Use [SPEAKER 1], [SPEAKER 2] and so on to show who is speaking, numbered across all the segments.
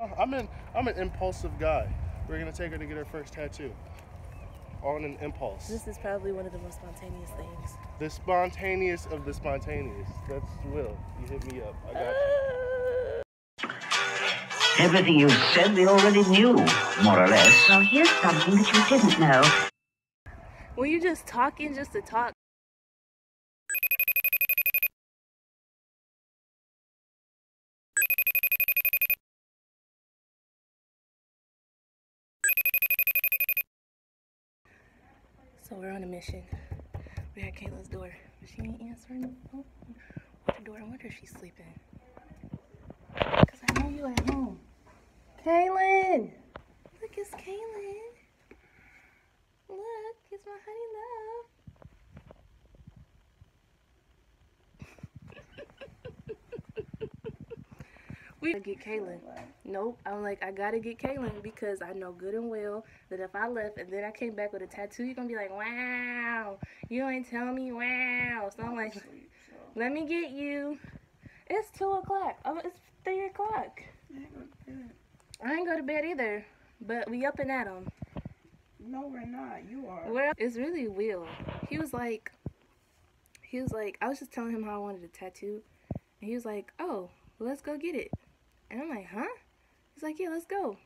[SPEAKER 1] Uh, I'm an I'm an impulsive guy. We're gonna take her to get her first tattoo. On an impulse.
[SPEAKER 2] This is probably one of the most spontaneous things.
[SPEAKER 1] The spontaneous of the spontaneous. That's Will. You hit me up. I got you.
[SPEAKER 3] Uh, everything you said we already knew, more or less.
[SPEAKER 4] Well, here's something that you didn't know.
[SPEAKER 2] Were you just talking just to talk? So we're on a mission. We're at Kayla's door. She ain't answering. Oh, the door. I wonder if she's sleeping. Cause I know you at home. Kaylin! Look, it's Kaylin. Look, it's my honey love. We gotta get Kaylin. Nope. I'm like, I gotta get Kaylin because I know good and well that if I left and then I came back with a tattoo, you're gonna be like, wow, you ain't tell me wow. So I'm like, let me get you. It's two o'clock. Oh, it's three o'clock. I ain't go to bed either, but we up and at 'em.
[SPEAKER 5] No, we're not. You are.
[SPEAKER 2] Where it's really Will. He was like, he was like, I was just telling him how I wanted a tattoo, and he was like, oh, let's go get it. And I'm like, huh? He's like, yeah, let's go.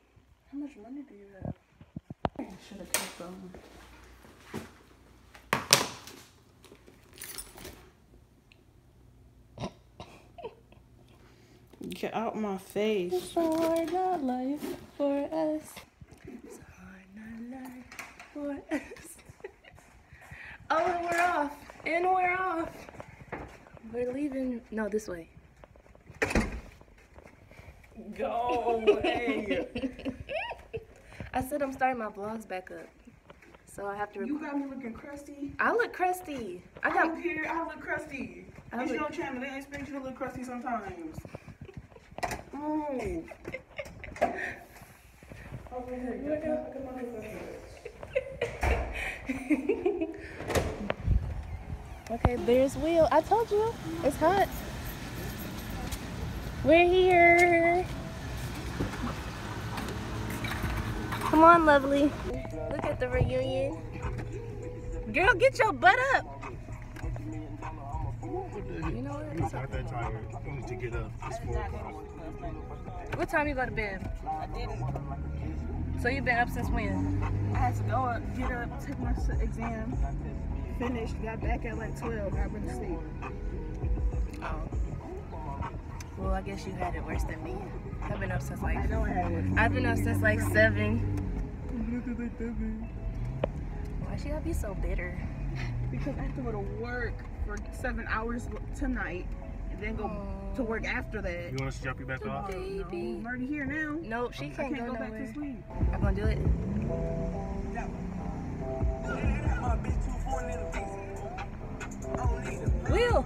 [SPEAKER 5] How much money do you have? I should have kept them. Get out my face.
[SPEAKER 2] It's a hard not life for us. It's a hard not life for us. oh, and we're off. And we're off. We're leaving. No, this way.
[SPEAKER 5] Go away.
[SPEAKER 2] I said I'm starting my vlogs back up. So I have to
[SPEAKER 5] you
[SPEAKER 2] record.
[SPEAKER 5] got me looking crusty.
[SPEAKER 2] I look crusty. I
[SPEAKER 5] I
[SPEAKER 2] got.
[SPEAKER 5] don't care. I look crusty.
[SPEAKER 2] I
[SPEAKER 5] It's
[SPEAKER 2] look-
[SPEAKER 5] your channel. They expect you to look crusty sometimes. Move. Over here. Look at, my
[SPEAKER 2] Okay, there's Will. I told you. It's hot. We're here. Come on, lovely. Look at the reunion. Girl, get your butt up. You know what? It's
[SPEAKER 1] Not that tired. I need to get up. It's four o'clock.
[SPEAKER 2] What time you go to bed?
[SPEAKER 5] I didn't.
[SPEAKER 2] So you've been up since when?
[SPEAKER 5] I had to go up, get up, take my exam, finished, got back at like 12. I went to sleep.
[SPEAKER 2] Oh. Well, I guess you had it worse than me. I've been up since like
[SPEAKER 5] I know I had it.
[SPEAKER 2] I've been up since like seven. Why she gotta be so bitter?
[SPEAKER 5] Because I have to go to work for seven hours tonight and then go to work after that.
[SPEAKER 1] You want us to drop you back off?
[SPEAKER 5] Uh, no,
[SPEAKER 2] Baby.
[SPEAKER 5] I'm already here now.
[SPEAKER 2] Nope, she
[SPEAKER 5] I
[SPEAKER 2] can't,
[SPEAKER 5] can't
[SPEAKER 2] go,
[SPEAKER 5] go back to sleep.
[SPEAKER 2] I'm gonna do it. Will,
[SPEAKER 1] No.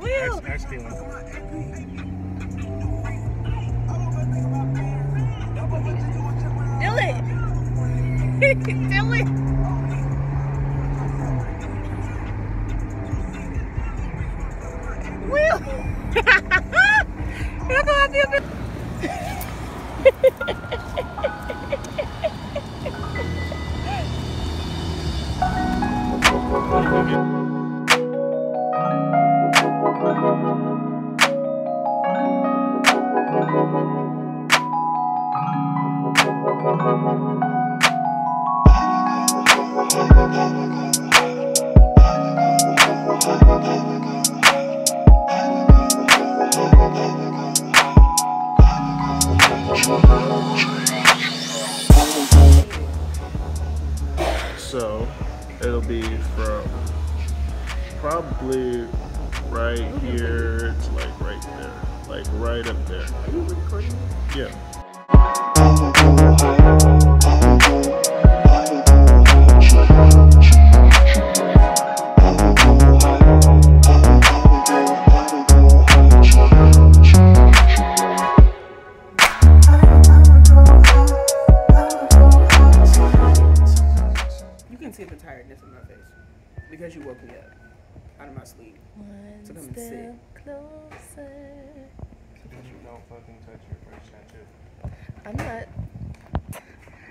[SPEAKER 2] Will,
[SPEAKER 1] Ask,
[SPEAKER 2] do it. Will. That's how I feel.
[SPEAKER 1] So it'll be from probably right here to like right there. Like right up there. Yeah.
[SPEAKER 5] because you woke me up out of my sleep to come and sit.
[SPEAKER 2] Closer. that you don't fucking touch your first tattoo. I'm not.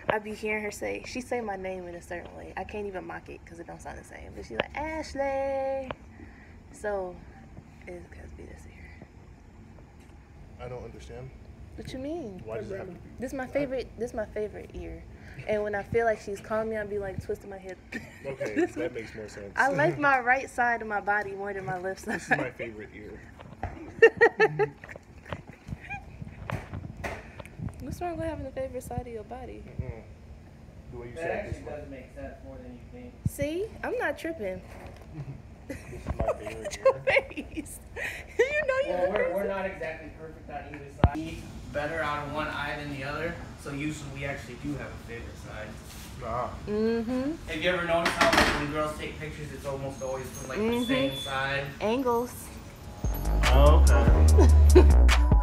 [SPEAKER 2] I be hearing her say, she say my name in a certain way. I can't even mock it because it don't sound the same. But she's like, Ashley. So, it's because be this here.
[SPEAKER 1] I don't understand.
[SPEAKER 2] What you mean?
[SPEAKER 1] Why does it have to be?
[SPEAKER 2] This is my favorite, this is my favorite ear. And when I feel like she's calling me, I'll be like twisting my head.
[SPEAKER 1] Okay,
[SPEAKER 2] This
[SPEAKER 1] that
[SPEAKER 2] one-
[SPEAKER 1] makes more sense.
[SPEAKER 2] I like my right side of my body more than my left side.
[SPEAKER 1] This is my favorite ear.
[SPEAKER 2] What's wrong with having a favorite side of your body?
[SPEAKER 1] Mm. The way you
[SPEAKER 6] That
[SPEAKER 1] said
[SPEAKER 6] actually
[SPEAKER 1] this one.
[SPEAKER 6] does make sense more than you think.
[SPEAKER 2] See, I'm not tripping.
[SPEAKER 1] This is my favorite
[SPEAKER 2] Your face. you know you're
[SPEAKER 6] Well, we're, we're not exactly perfect on either side. We better out of one eye than the other, so usually we actually do have a favorite side.
[SPEAKER 1] Ah.
[SPEAKER 2] Mm-hmm.
[SPEAKER 6] Have you ever noticed how like, when girls take pictures, it's almost always from like
[SPEAKER 2] Mhm.
[SPEAKER 6] the same side?
[SPEAKER 2] Angles.
[SPEAKER 1] Okay.